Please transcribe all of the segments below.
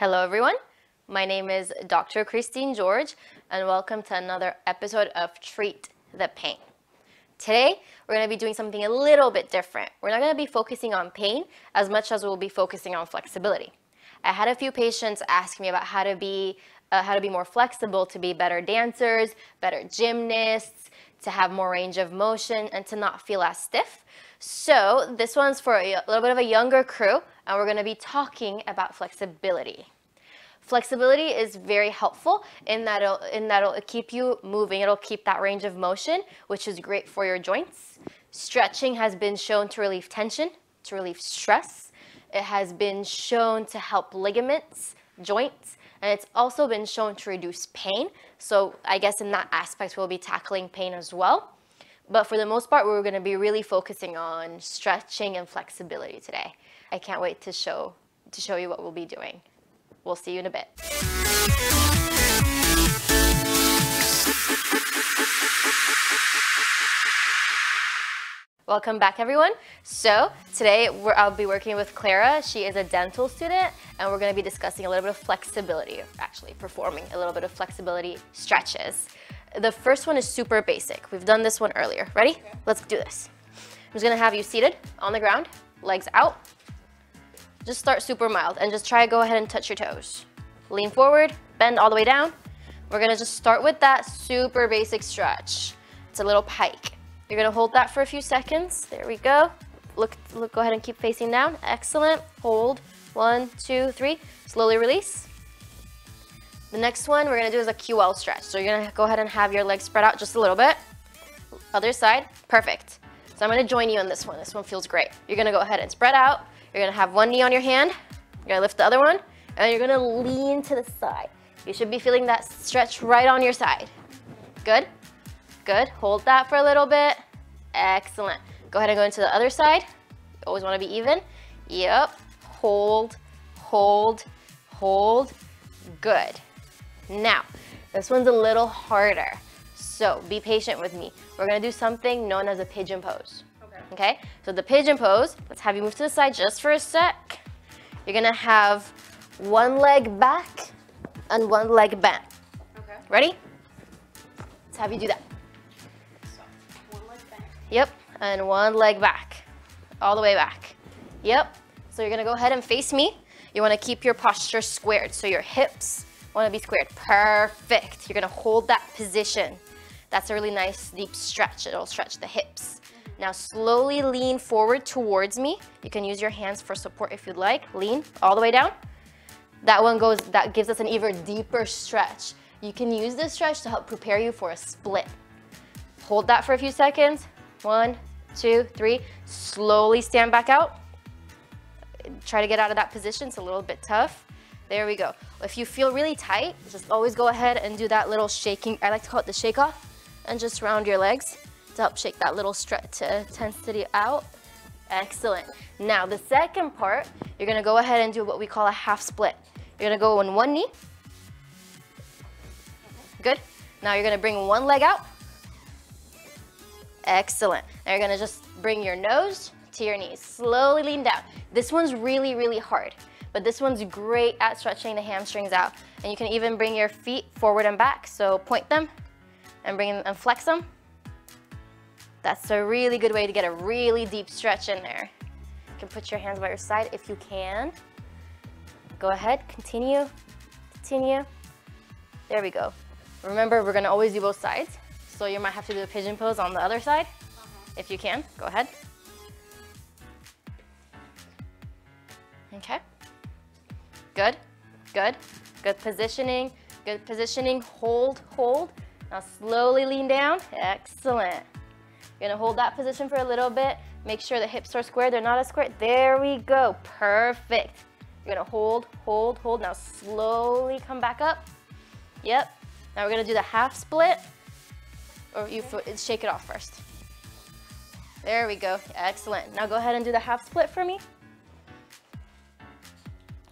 Hello everyone, my name is Dr. Christine George and welcome to another episode of Treat the Pain. Today, we're going to be doing something a little bit different. We're not going to be focusing on pain as much as we'll be focusing on flexibility. I had a few patients ask me about how to be uh, how to be more flexible to be better dancers, better gymnasts, to have more range of motion and to not feel as stiff. So this one's for a little bit of a younger crew and we're gonna be talking about flexibility. Flexibility is very helpful in that it'll, in that it'll keep you moving. It'll keep that range of motion, which is great for your joints. Stretching has been shown to relieve tension, to relieve stress. It has been shown to help ligaments, joints, and it's also been shown to reduce pain. So I guess in that aspect, we'll be tackling pain as well. But for the most part, we're gonna be really focusing on stretching and flexibility today. I can't wait to show, to show you what we'll be doing. We'll see you in a bit. Welcome back everyone. So today I'll be working with Clara. She is a dental student and we're gonna be discussing a little bit of flexibility, actually performing a little bit of flexibility stretches. The first one is super basic. We've done this one earlier. Ready? Okay. Let's do this. I'm just gonna have you seated on the ground, legs out, just start super mild and just try to go ahead and touch your toes. Lean forward, bend all the way down. We're gonna just start with that super basic stretch. It's a little pike. You're gonna hold that for a few seconds. There we go. Look, look, go ahead and keep facing down. Excellent. Hold. One, two, three. Slowly release. The next one we're gonna do is a QL stretch. So you're gonna go ahead and have your legs spread out just a little bit. Other side. Perfect. So I'm gonna join you on this one. This one feels great. You're gonna go ahead and spread out. You're gonna have one knee on your hand, you're gonna lift the other one, and you're gonna lean to the side. You should be feeling that stretch right on your side. Good? Good. Hold that for a little bit. Excellent. Go ahead and go into the other side. You always wanna be even. Yep. Hold, hold, hold. Good. Now, this one's a little harder. So be patient with me. We're gonna do something known as a pigeon pose. Okay, okay? so the pigeon pose, let's have you move to the side just for a sec. You're gonna have one leg back and one leg bent. Okay. Ready? Let's have you do that. So, one leg back. Yep, and one leg back. All the way back. Yep. So you're gonna go ahead and face me. You wanna keep your posture squared. So your hips wanna be squared. Perfect. You're gonna hold that position. That's a really nice deep stretch. It'll stretch the hips. Now slowly lean forward towards me. You can use your hands for support if you'd like. Lean all the way down. That one goes, that gives us an even deeper stretch. You can use this stretch to help prepare you for a split. Hold that for a few seconds. One, two, three. Slowly stand back out. Try to get out of that position. It's a little bit tough. There we go. If you feel really tight, just always go ahead and do that little shaking. I like to call it the shake off and just round your legs to help shake that little stretch intensity out. Excellent. Now the second part, you're gonna go ahead and do what we call a half split. You're gonna go on one knee. Good. Now you're gonna bring one leg out. Excellent. Now you're gonna just bring your nose to your knees. Slowly lean down. This one's really, really hard, but this one's great at stretching the hamstrings out. And you can even bring your feet forward and back. So point them and bring them and flex them that's a really good way to get a really deep stretch in there. You can put your hands by your side if you can. Go ahead, continue, continue. There we go. Remember, we're gonna always do both sides. So you might have to do a pigeon pose on the other side. Uh -huh. If you can, go ahead. Good, good. Good positioning, good positioning. Hold, hold. Now slowly lean down. Excellent. You're gonna hold that position for a little bit. Make sure the hips are square, they're not as square. There we go, perfect. You're gonna hold, hold, hold. Now slowly come back up. Yep. Now we're gonna do the half split. Or you shake it off first. There we go, excellent. Now go ahead and do the half split for me.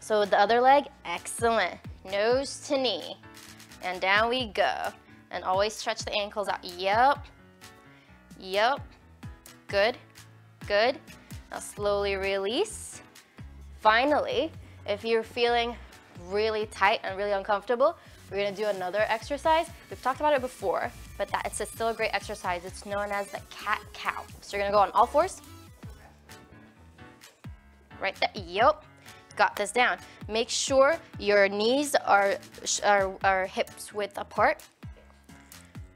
So the other leg, excellent. Nose to knee. And down we go. And always stretch the ankles out. Yep. Yep. Good. Good. Now slowly release. Finally, if you're feeling really tight and really uncomfortable, we're gonna do another exercise. We've talked about it before, but that it's a still a great exercise. It's known as the cat-cow. So you're gonna go on all fours. Right there, yep. Got this down. Make sure your knees are, are, are hips width apart.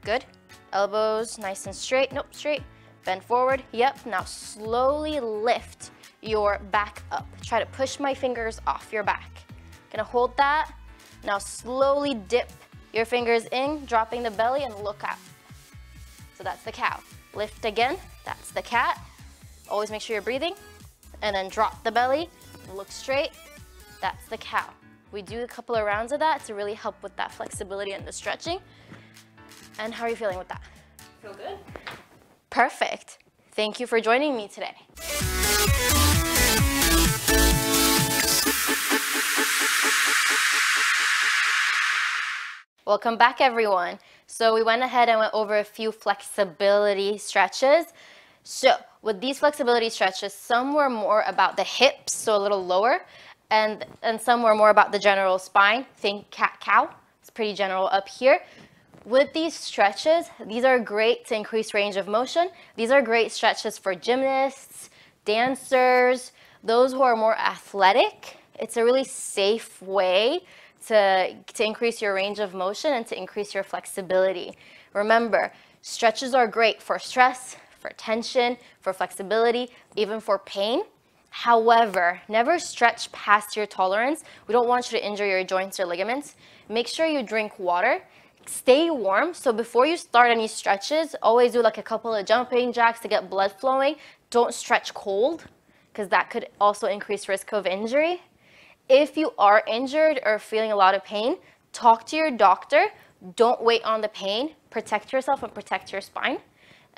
Good. Elbows nice and straight. Nope, straight. Bend forward. Yep. Now slowly lift your back up. Try to push my fingers off your back. Gonna hold that. Now slowly dip your fingers in, dropping the belly and look out. So that's the cow. Lift again, that's the cat. Always make sure you're breathing. And then drop the belly, look straight, that's the cow. We do a couple of rounds of that to really help with that flexibility and the stretching. And how are you feeling with that? Feel good? Perfect. Thank you for joining me today. Welcome back everyone. So we went ahead and went over a few flexibility stretches. So with these flexibility stretches, some were more about the hips, so a little lower, and, and some were more about the general spine. Think cat-cow, it's pretty general up here. With these stretches, these are great to increase range of motion. These are great stretches for gymnasts, dancers, those who are more athletic. It's a really safe way to, to increase your range of motion and to increase your flexibility. Remember, stretches are great for stress, for tension, for flexibility, even for pain. However, never stretch past your tolerance. We don't want you to injure your joints or ligaments. Make sure you drink water stay warm. So before you start any stretches, always do like a couple of jumping jacks to get blood flowing. Don't stretch cold because that could also increase risk of injury. If you are injured or feeling a lot of pain, talk to your doctor. Don't wait on the pain. Protect yourself and protect your spine.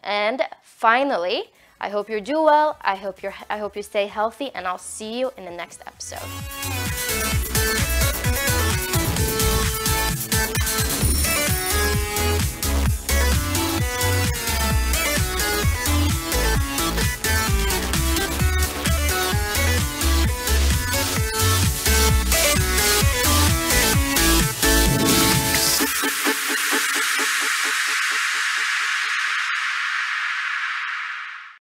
And finally, I hope you do well. I hope, you're, I hope you stay healthy and I'll see you in the next episode.